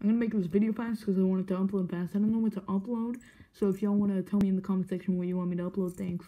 I'm gonna make this video fast because I want it to upload fast. I don't know what to upload, so if y'all want to tell me in the comment section what you want me to upload, thanks.